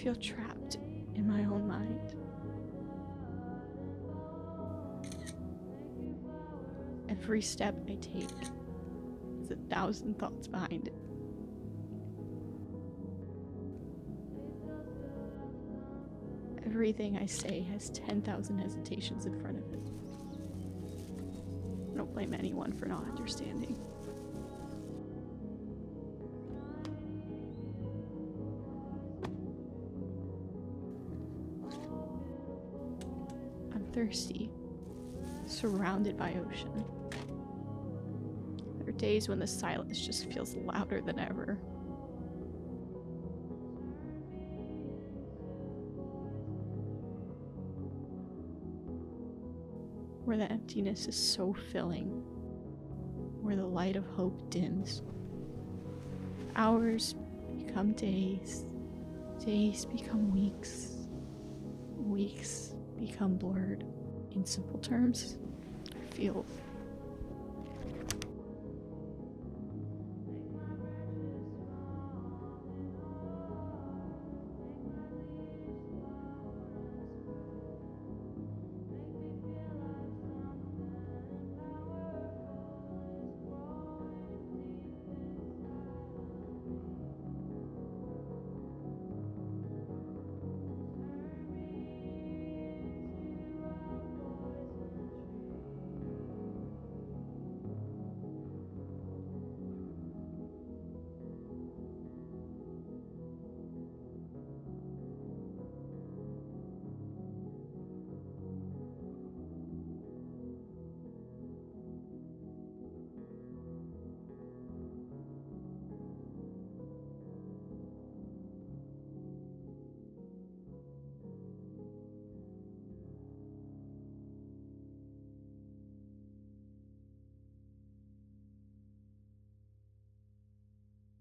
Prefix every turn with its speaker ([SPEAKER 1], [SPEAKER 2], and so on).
[SPEAKER 1] feel trapped in my own mind. Every step I take has a thousand thoughts behind it. Everything I say has 10,000 hesitations in front of it. I don't blame anyone for not understanding. Thirsty, surrounded by ocean. There are days when the silence just feels louder than ever. Where the emptiness is so filling, where the light of hope dims. Hours become days, days become weeks, weeks become blurred. In simple terms, I feel